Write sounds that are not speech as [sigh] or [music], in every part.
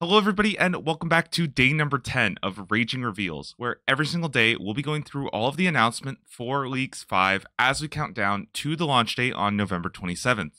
Hello, everybody, and welcome back to day number 10 of Raging Reveals, where every single day we'll be going through all of the announcement for Leagues 5 as we count down to the launch date on November 27th.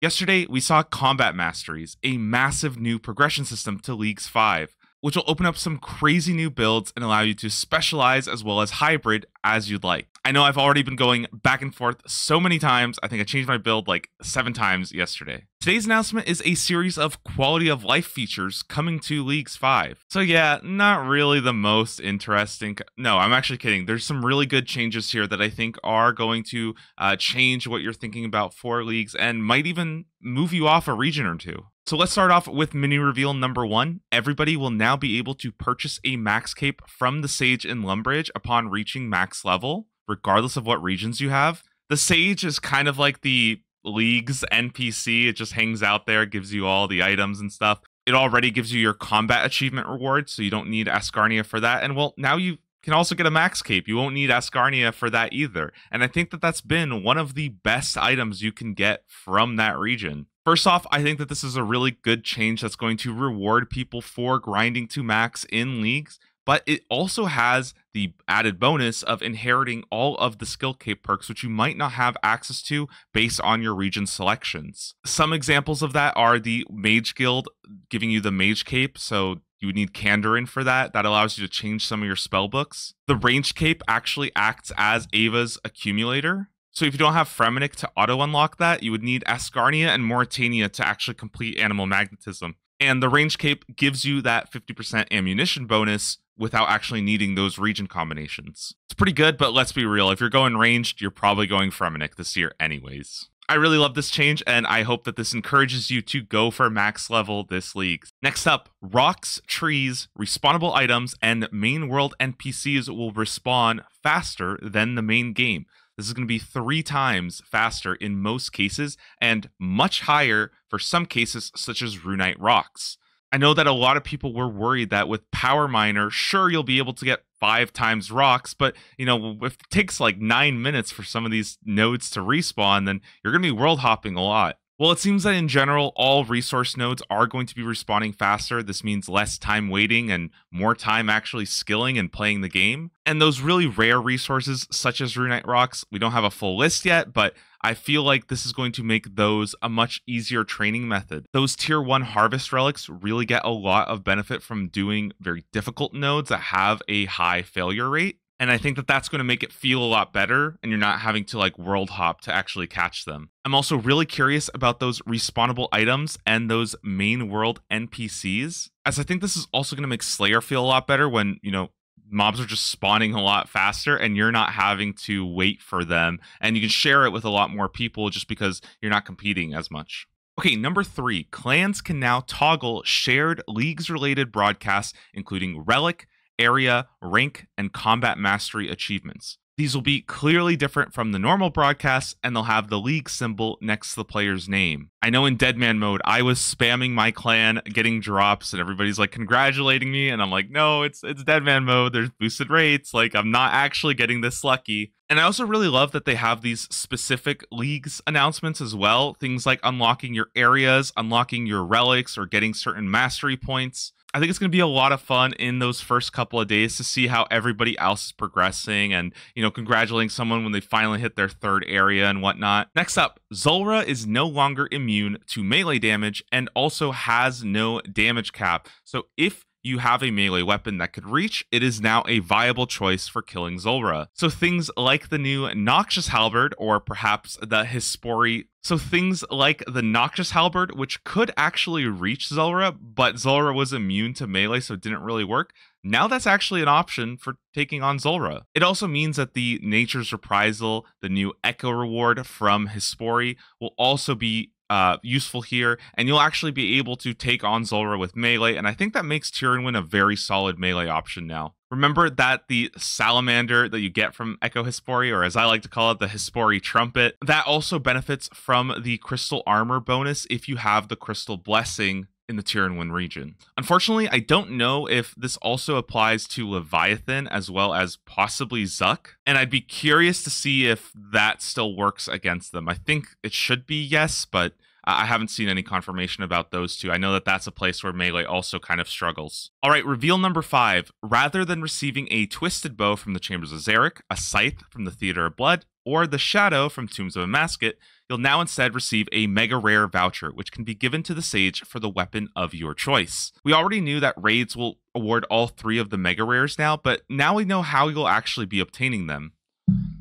Yesterday, we saw Combat Masteries, a massive new progression system to Leagues 5, which will open up some crazy new builds and allow you to specialize as well as hybrid as you'd like. I know I've already been going back and forth so many times. I think I changed my build like seven times yesterday. Today's announcement is a series of quality of life features coming to Leagues 5. So, yeah, not really the most interesting. No, I'm actually kidding. There's some really good changes here that I think are going to uh, change what you're thinking about for Leagues and might even move you off a region or two. So let's start off with mini reveal number one. Everybody will now be able to purchase a max cape from the Sage in Lumbridge upon reaching max level, regardless of what regions you have. The Sage is kind of like the League's NPC. It just hangs out there, gives you all the items and stuff. It already gives you your combat achievement reward, so you don't need Asgarnia for that. And well, now you can also get a max cape. You won't need Asgarnia for that either. And I think that that's been one of the best items you can get from that region. First off, I think that this is a really good change that's going to reward people for grinding to max in leagues, but it also has the added bonus of inheriting all of the skill cape perks, which you might not have access to based on your region selections. Some examples of that are the Mage Guild giving you the Mage Cape, so you would need Kandarin for that. That allows you to change some of your spell books. The Range Cape actually acts as Ava's accumulator, so if you don't have Fremennik to auto unlock that, you would need Asgarnia and Morytania to actually complete Animal Magnetism. And the range cape gives you that 50% ammunition bonus without actually needing those region combinations. It's pretty good, but let's be real. If you're going ranged, you're probably going Fremennik this year anyways. I really love this change, and I hope that this encourages you to go for max level this league. Next up, rocks, trees, respawnable items, and main world NPCs will respawn faster than the main game. This is going to be three times faster in most cases and much higher for some cases, such as Runite Rocks. I know that a lot of people were worried that with Power Miner, sure, you'll be able to get five times rocks, but you know, if it takes like nine minutes for some of these nodes to respawn, then you're going to be world hopping a lot. Well, it seems that in general, all resource nodes are going to be respawning faster. This means less time waiting and more time actually skilling and playing the game. And those really rare resources, such as Runite Rocks, we don't have a full list yet, but I feel like this is going to make those a much easier training method. Those tier 1 harvest relics really get a lot of benefit from doing very difficult nodes that have a high failure rate. And I think that that's going to make it feel a lot better, and you're not having to like world hop to actually catch them. I'm also really curious about those respawnable items and those main world NPCs, as I think this is also going to make Slayer feel a lot better when, you know, mobs are just spawning a lot faster and you're not having to wait for them. And you can share it with a lot more people just because you're not competing as much. Okay, number three, clans can now toggle shared leagues related broadcasts, including Relic, area, rank, and combat mastery achievements. These will be clearly different from the normal broadcasts, and they'll have the league symbol next to the player's name. I know in Deadman mode, I was spamming my clan, getting drops, and everybody's like congratulating me, and I'm like, no, it's it's Deadman mode. There's boosted rates. Like I'm not actually getting this lucky. And I also really love that they have these specific leagues announcements as well. Things like unlocking your areas, unlocking your relics, or getting certain mastery points. I think it's going to be a lot of fun in those first couple of days to see how everybody else is progressing and, you know, congratulating someone when they finally hit their third area and whatnot. Next up, Zulrah is no longer immune to melee damage and also has no damage cap. So if you have a melee weapon that could reach, it is now a viable choice for killing Zulrah. So things like the new Noxious Halberd or perhaps the Hespori so things like the Noxious Halberd, which could actually reach Zulrah, but Zulrah was immune to melee, so it didn't really work. Now that's actually an option for taking on Zulrah. It also means that the Nature's Reprisal, the new Echo reward from Hespori, will also be uh, useful here, and you'll actually be able to take on Zulrah with melee, and I think that makes Tirannwn a very solid melee option now. Remember that the salamander that you get from Echo Hespori, or as I like to call it, the Hespori trumpet, that also benefits from the crystal armor bonus if you have the crystal blessing in the Tirannwn region. Unfortunately, I don't know if this also applies to Leviathan as well as possibly Zuk, and I'd be curious to see if that still works against them. I think it should be yes, but I haven't seen any confirmation about those two. I know that that's a place where Melee also kind of struggles. All right, reveal number five. Rather than receiving a Twisted Bow from the Chambers of Xeric, a Scythe from the Theater of Blood, or the Shadow from Tombs of Amascut, you'll now instead receive a Mega Rare voucher, which can be given to the Sage for the weapon of your choice. We already knew that raids will award all three of the Mega Rares now, but now we know how you'll actually be obtaining them.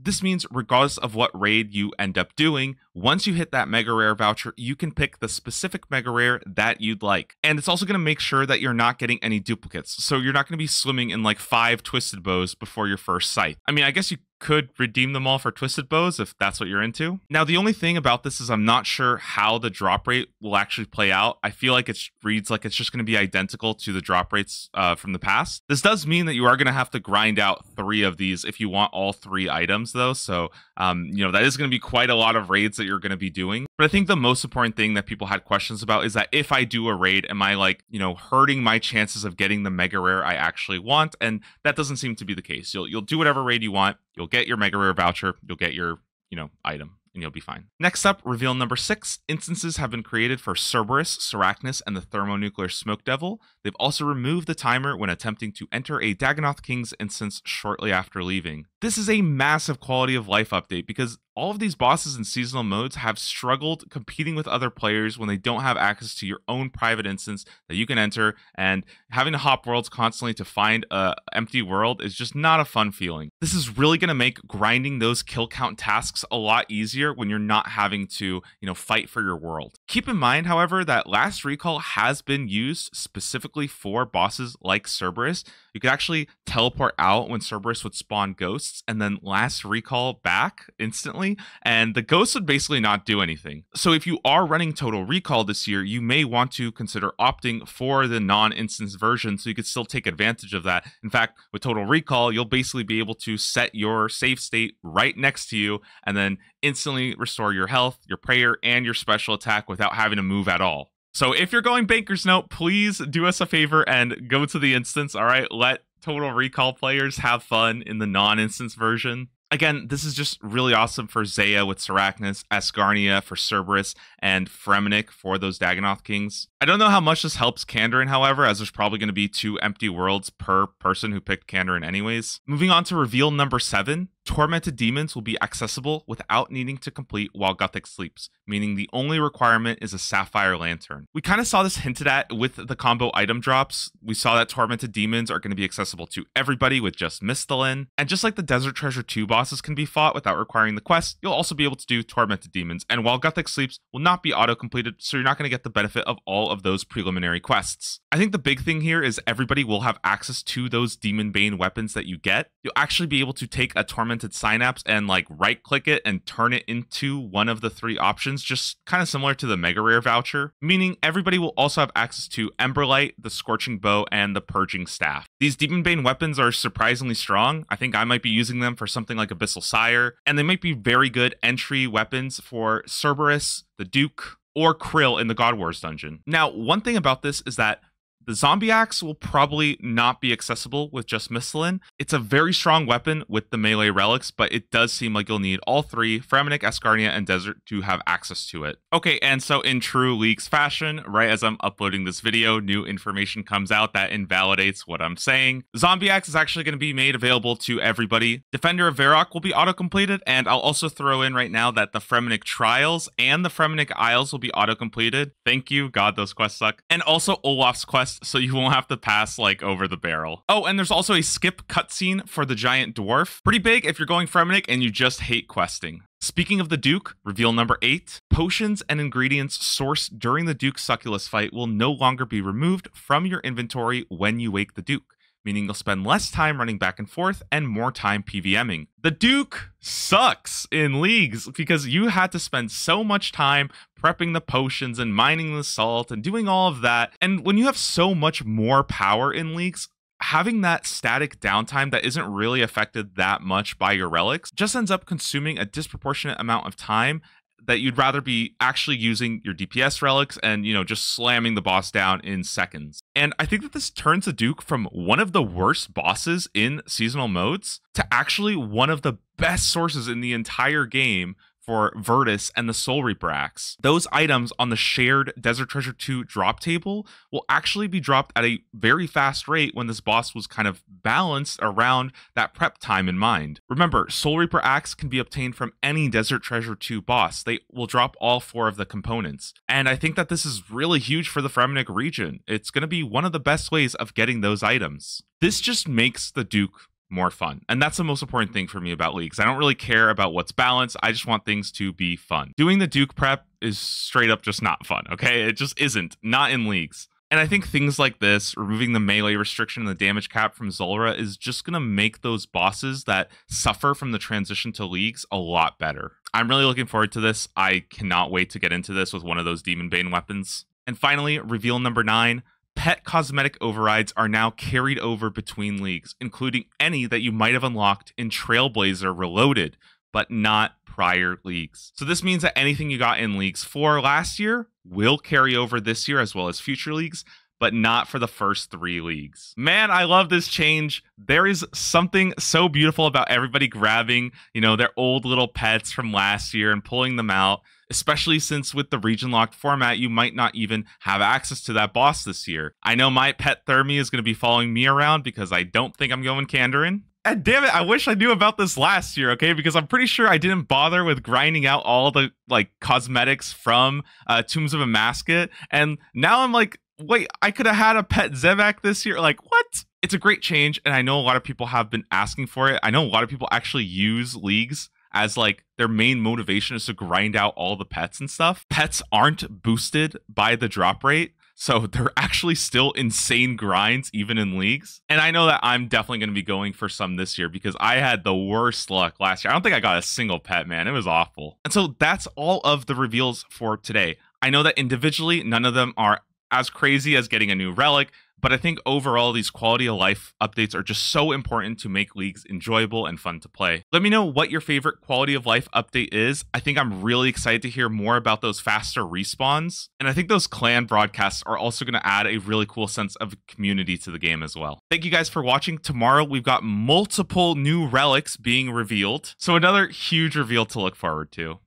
This means, regardless of what raid you end up doing, once you hit that Mega Rare voucher, you can pick the specific Mega Rare that you'd like. And it's also going to make sure that you're not getting any duplicates. So you're not going to be swimming in like five Twisted Bows before your first sight. I mean, I guess you could redeem them all for twisted bows if that's what you're into. Now, the only thing about this is I'm not sure how the drop rate will actually play out. I feel like it reads like it's just going to be identical to the drop rates uh, from the past. This does mean that you are going to have to grind out three of these if you want all three items, though. So, um, you know, that is going to be quite a lot of raids that you're going to be doing. But I think the most important thing that people had questions about is that if I do a raid, am I like, you know, hurting my chances of getting the mega rare I actually want? And that doesn't seem to be the case. You'll you'll do whatever raid you want You'll get your Mega Rare voucher. You'll get your, you know, item and you'll be fine. Next up, reveal number six. Instances have been created for Cerberus, Sarachnis, and the Thermonuclear Smoke Devil. They've also removed the timer when attempting to enter a Dagannoth King's instance shortly after leaving. This is a massive quality of life update because all of these bosses in seasonal modes have struggled competing with other players when they don't have access to your own private instance that you can enter and having to hop worlds constantly to find a empty world is just not a fun feeling. This is really going to make grinding those kill count tasks a lot easier when you're not having to, you know, fight for your world. Keep in mind, however, that last recall has been used specifically for bosses like Cerberus. You could actually teleport out when Cerberus would spawn ghosts and then last recall back instantly, and the ghosts would basically not do anything. So if you are running Total Recall this year, you may want to consider opting for the non instance version so you could still take advantage of that. In fact, with Total Recall, you'll basically be able to set your save state right next to you and then instantly restore your health, your prayer, and your special attack without having to move at all. So if you're going Banker's Note, please do us a favor and go to the instance. All right, let Total Recall players have fun in the non instance version. Again, this is just really awesome for Zeah with Sarachnis, Asgarnia for Cerberus, and Fremennik for those Dagannoth Kings. I don't know how much this helps Kandarin, however, as there's probably going to be two empty worlds per person who picked Kandarin anyways. Moving on to reveal number seven, Tormented demons will be accessible without needing to complete while Guthix sleeps, meaning the only requirement is a Sapphire Lantern. We kind of saw this hinted at with the combo item drops. We saw that Tormented demons are going to be accessible to everybody with just Misthalin. And just like the Desert Treasure 2 bosses can be fought without requiring the quest, you'll also be able to do Tormented demons. And while Guthix sleeps will not be auto completed, so you're not going to get the benefit of all of those preliminary quests. I think the big thing here is everybody will have access to those Demon Bane weapons that you get. You'll actually be able to take a Tormented synapse and like right click it and turn it into one of the three options, just kind of similar to the Mega Rare voucher, meaning everybody will also have access to Emberlight, the Scorching Bow, and the Purging Staff. These Demon Bane weapons are surprisingly strong. I think I might be using them for something like Abyssal Sire, and they might be very good entry weapons for Cerberus, the Duke, or K'ril in the God Wars dungeon. Now, one thing about this is that the zombie axe will probably not be accessible with just Misthalin. It's a very strong weapon with the melee relics, but it does seem like you'll need all three, Fremennik, Asgarnia, and Desert, to have access to it. Okay, and so in true Leaks fashion, right as I'm uploading this video, new information comes out that invalidates what I'm saying. Zombie axe is actually going to be made available to everybody. Defender of Varrock will be auto-completed, and I'll also throw in right now that the Fremennik Trials and the Fremennik Isles will be auto-completed. Thank you, God, those quests suck. And also Olaf's quest so you won't have to pass like over the barrel. Oh, and there's also a skip cutscene for the giant dwarf. Pretty big if you're going Fremennik and you just hate questing. Speaking of the Duke, reveal number 8, potions and ingredients sourced during the Duke Sucellus fight will no longer be removed from your inventory when you wake the Duke meaning you'll spend less time running back and forth and more time PVMing. The Duke sucks in leagues because you had to spend so much time prepping the potions and mining the salt and doing all of that. And when you have so much more power in leagues, having that static downtime that isn't really affected that much by your relics just ends up consuming a disproportionate amount of time that you'd rather be actually using your DPS relics and, you know, just slamming the boss down in seconds. And I think that this turns the Duke from one of the worst bosses in seasonal modes to actually one of the best sources in the entire game for Virtus and the Soul Reaper axe. Those items on the shared Desert Treasure 2 drop table will actually be dropped at a very fast rate when this boss was kind of balanced around that prep time in mind. Remember, Soul Reaper axe can be obtained from any Desert Treasure 2 boss. They will drop all four of the components. And I think that this is really huge for the Fremennik region. It's going to be one of the best ways of getting those items. This just makes the Duke more fun. And that's the most important thing for me about leagues. I don't really care about what's balanced. I just want things to be fun. Doing the Duke prep is straight up just not fun, okay? It just isn't. Not in leagues. And I think things like this, removing the melee restriction and the damage cap from Zulrah, is just going to make those bosses that suffer from the transition to leagues a lot better. I'm really looking forward to this. I cannot wait to get into this with one of those Demon Bane weapons. And finally, reveal number nine pet cosmetic overrides are now carried over between leagues, including any that you might have unlocked in Trailblazer Reloaded, but not prior leagues. So this means that anything you got in leagues 4 last year will carry over this year as well as future leagues, but not for the first 3 leagues. Man, I love this change. There is something so beautiful about everybody grabbing, you know, their old little pets from last year and pulling them out especially since with the region locked format, you might not even have access to that boss this year. I know my pet Thermi is going to be following me around because I don't think I'm going Kandarin. And damn it, I wish I knew about this last year, okay? Because I'm pretty sure I didn't bother with grinding out all the like cosmetics from uh, Tombs of Amascut. And now I'm like, wait, I could have had a pet Zebak this year. Like, what? It's a great change, and I know a lot of people have been asking for it. I know a lot of people actually use leagues as like their main motivation is to grind out all the pets and stuff. Pets aren't boosted by the drop rate. So [laughs] they're actually still insane grinds, even in leagues. And I know that I'm definitely going to be going for some this year because I had the worst luck last year. I don't think I got a single pet, man. It was awful. And so that's all of the reveals for today. I know that individually, none of them are as crazy as getting a new relic, but I think overall, these quality of life updates are just so important to make leagues enjoyable and fun to play. Let me know what your favorite quality of life update is. I think I'm really excited to hear more about those faster respawns. And I think those clan broadcasts are also going to add a really cool sense of community to the game as well. Thank you guys for watching. Tomorrow, we've got multiple new relics being revealed. So, another huge reveal to look forward to.